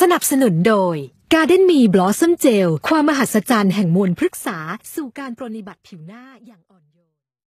สนับสนุนโดย Garden Me Blossom Gel ความมหัศจรรย์แห่งมวลพฤกษา สู่การปรนิบัติผิวหน้าอย่างอ่อนโยน